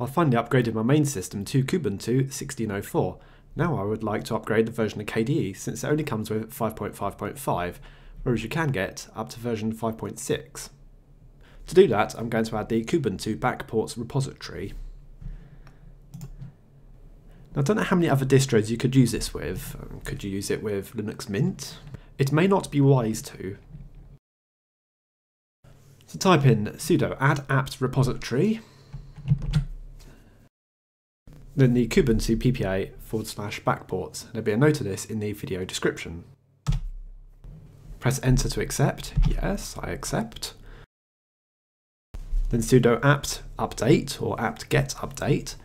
I finally upgraded my main system to Kubuntu 1604. Now I would like to upgrade the version of KDE since it only comes with 5.5.5, whereas you can get up to version 5.6. To do that, I'm going to add the Kubuntu backports repository. Now, I don't know how many other distros you could use this with. Um, could you use it with Linux Mint? It may not be wise to. So type in sudo add apt repository then the Kubuntu PPA forward slash backports. There'll be a note of this in the video description. Press enter to accept. Yes, I accept. Then sudo apt update or apt get update.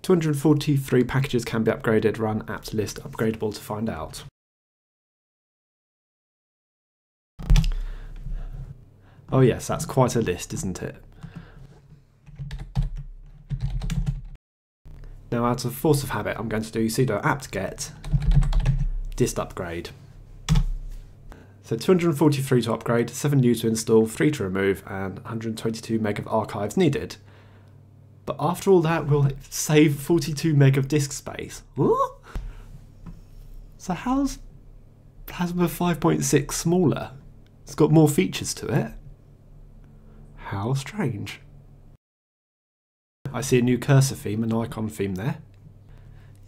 243 packages can be upgraded, run apt list upgradable to find out. Oh yes, that's quite a list, isn't it? Now out of force of habit, I'm going to do sudo apt get dist upgrade. So 243 to upgrade, 7 new to install, 3 to remove, and 122 meg of archives needed. But after all that, we'll save 42 meg of disk space. What? So how's Plasma 5.6 smaller? It's got more features to it. How strange. I see a new cursor theme, an icon theme there.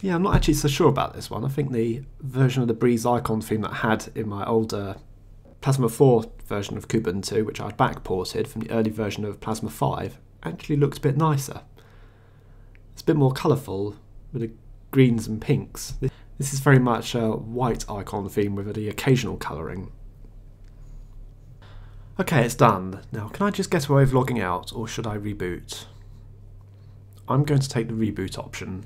Yeah, I'm not actually so sure about this one. I think the version of the Breeze icon theme that I had in my older Plasma 4 version of Kubuntu, which I'd backported from the early version of Plasma 5, actually looks a bit nicer. It's a bit more colourful with the greens and pinks. This is very much a white icon theme with the occasional colouring. Okay, it's done. Now, can I just get away with logging out, or should I reboot? I'm going to take the reboot option.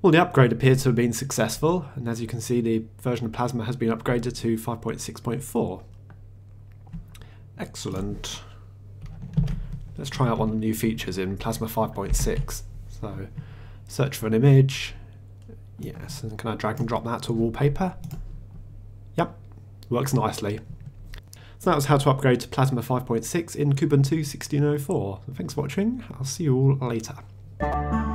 Well, the upgrade appears to have been successful, and as you can see, the version of Plasma has been upgraded to 5.6.4. Excellent. Let's try out one of the new features in Plasma 5.6. So, search for an image. Yes, and can I drag and drop that to wallpaper? Yep, works nicely. So that was how to upgrade to Plasma 5.6 in Kubuntu 1604. Thanks for watching, I'll see you all later. Thank you.